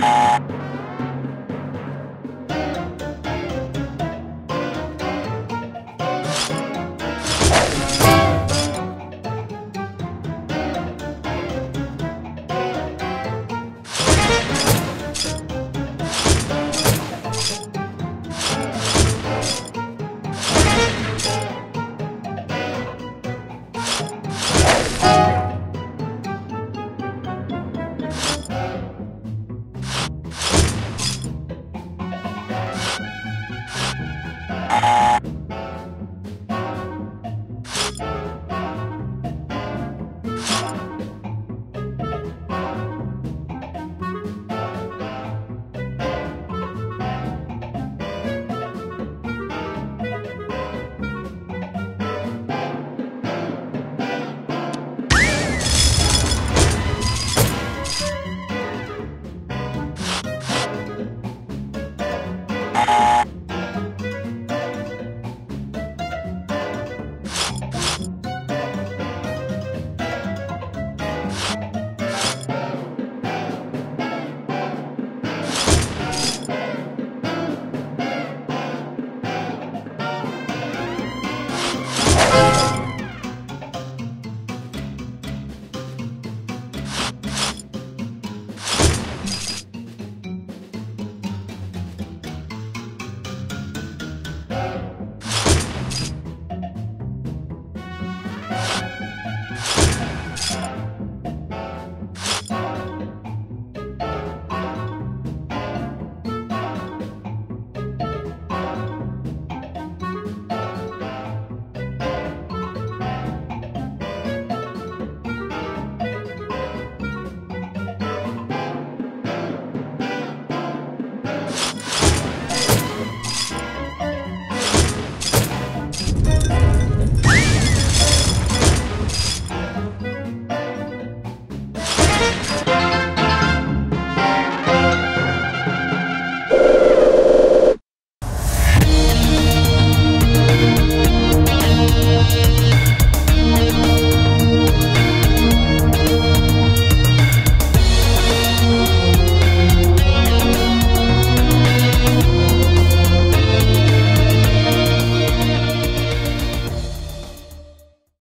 you